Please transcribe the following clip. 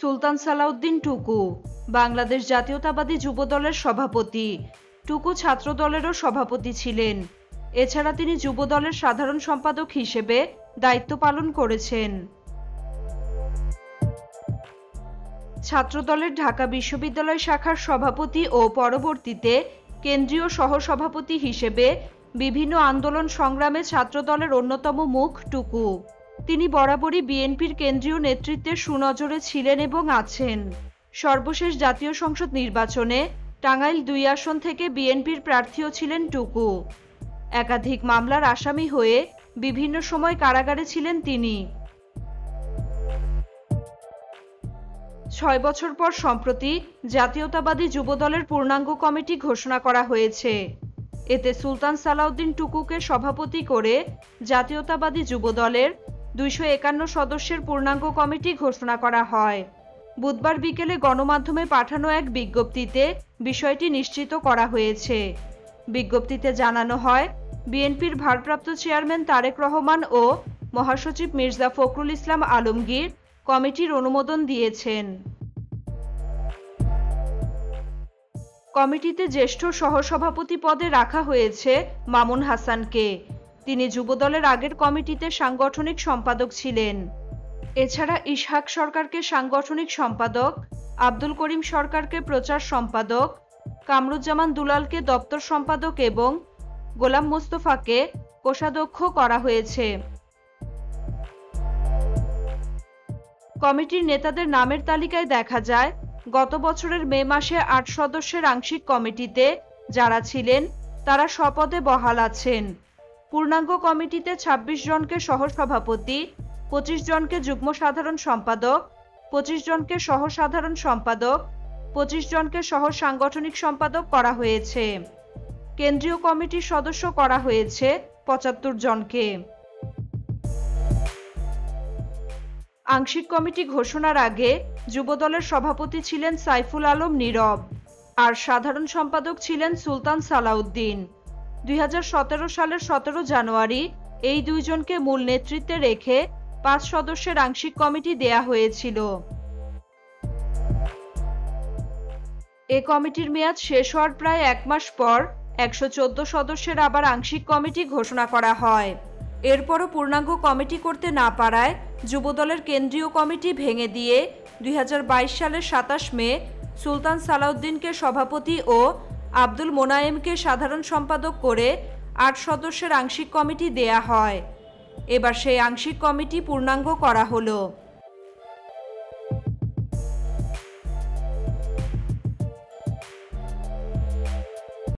সুলতান সালাউদ্দিন টুকু, বাংলাদেশ জাতীয়তাবাদী যুবদলের সভাপতি। টুকু ছাত্রদলেরও সভাপতি ছিলেন। এছাড়া তিনি যুবদলের সাধারণ সম্পাদক হিসেবে দায়িত্ব পালন করেছেন। ছাত্রদলের ঢাকা বিশ্ববিদ্যালয় শাখার সভাপতি ও পরবর্তীতে কেন্দ্রীয় সহসভাপতি হিসেবে বিভিন্ন আন্দোলন সংগ্রামে ছাত্রদলের অন্যতম মুখ টুকু। তিনি বরাবরই বিএনপির কেন্দ্রীয় নেতৃত্বের সুনজরে ছিলেন এবং আছেন। সর্বশেষ জাতীয় সংসদ নির্বাচনে টাঙ্গাইল দুই আসন থেকে বিএনপির প্রার্থীও ছিলেন টুকু। একাধিক মামলার আসামি হয়ে বিভিন্ন সময় কারাগারে ছিলেন তিনি। ছয় বছর পর সম্প্রতি জাতীয়তাবাদী যুবদলের পূর্ণাঙ্গ কমিটি ঘোষণা করা হয়েছে। এতে সুলতান সালাউদ্দিন টুকুকে সভাপতি করে জাতীয়তাবাদী যুবদলের দুইশো একান্ন সদস্যের পূর্ণাঙ্গ কমিটি ঘোষণা করা হয়। বুধবার বিকেলে গণমাধ্যমে পাঠানো এক বিজ্ঞপ্তিতে বিষয়টি নিশ্চিত করা হয়েছে। বিজ্ঞপ্তিতে জানানো হয়, বিএনপির ভারপ্রাপ্ত চেয়ারম্যান তারেক রহমান ও মহাসচিব মির্জা ফখরুল ইসলাম আলমগীর কমিটির অনুমোদন দিয়েছেন। কমিটিতে জ্যেষ্ঠ সহসভাপতি পদে রাখা হয়েছে মামুন হাসানকে। তিনি যুবদলের আগের কমিটিতে সাংগঠনিক সম্পাদক ছিলেন। এছাড়া ইসহাক সরকারকে সাংগঠনিক সম্পাদক, আব্দুল করিম সরকারকে প্রচার সম্পাদক, কামরুজ্জামান দুলালকে দপ্তর সম্পাদক এবং গোলাম মোস্তফাকে কোষাধ্যক্ষ করা হয়েছে। কমিটির নেতাদের নামের তালিকায় দেখা যায়, গত বছরের মে মাসে আট সদস্যের আংশিক কমিটিতে যারা ছিলেন, তারা স্বপদে বহাল আছেন। পূর্ণাঙ্গ কমিটিতে ২৬ জনকে সহসভাপতি, পঁচিশ জনকে যুগ্ম সাধারণ সম্পাদক, পঁচিশ জনকে সহ সাধারণ সম্পাদক, পঁচিশ জনকে সহ সাংগঠনিক সম্পাদক করা হয়েছে। কেন্দ্রীয় কমিটির সদস্য করা হয়েছে পঁচাত্তর জনকে। আংশিক কমিটি ঘোষণার আগে যুবদলের সভাপতি ছিলেন সাইফুল আলম নীরব, আর সাধারণ সম্পাদক ছিলেন সুলতান সালাউদ্দিন। দুই হাজার সতেরো সালের সতেরো জানুয়ারি এই দুইজনকে মূল নেতৃত্বে রেখে পাঁচ সদস্যের আংশিক কমিটি দেয়া হয়েছিল। এ কমিটির মেয়াদ শেষ হওয়ার প্রায় এক মাস পর একশো চোদ্দ সদস্যের আবার আংশিক কমিটি ঘোষণা করা হয়। এরপরও পূর্ণাঙ্গ কমিটি করতে না পারায় যুবদলের কেন্দ্রীয় কমিটি ভেঙে দিয়ে দুই হাজার বাইশ সালের সাতাশ মে সুলতান সালাউদ্দিনকে সভাপতি ও আব্দুল মোনায়েমকে সাধারণ সম্পাদক করে আট সদস্যের আংশিক কমিটি দেয়া হয়। এবার সেই আংশিক কমিটি পূর্ণাঙ্গ করা হলো।